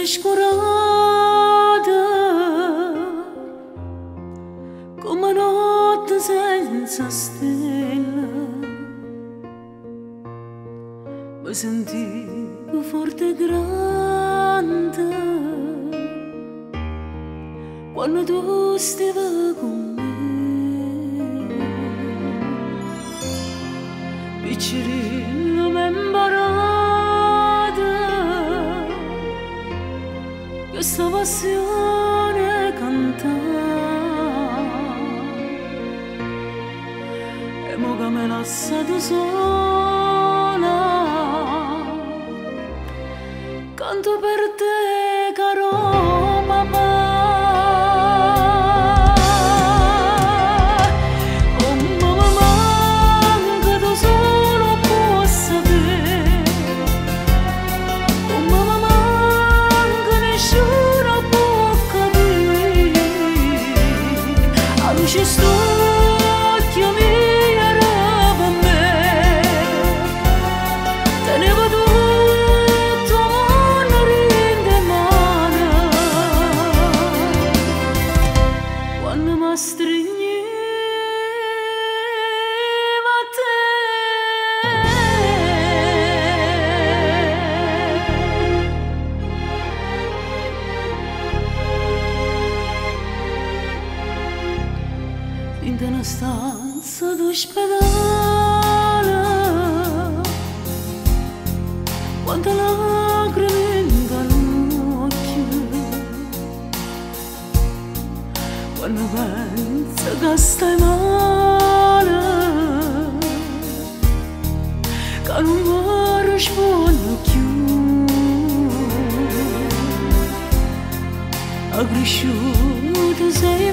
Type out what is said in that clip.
să-și Come notte senza stella Mi sentivo forte e grande. Quando tu stai con me. Piccerino mi questa cantare e mo che me lasciato sola canto per te de non sto soddisfatta quante lacrime dall'occhio quando penso che stai male che non vorrei sfondo più aggresciuto sei